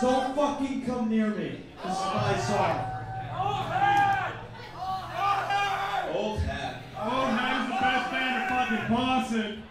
Just don't fucking come near me. This is my song. Old hat. Oh, man's the best band of fucking Boston.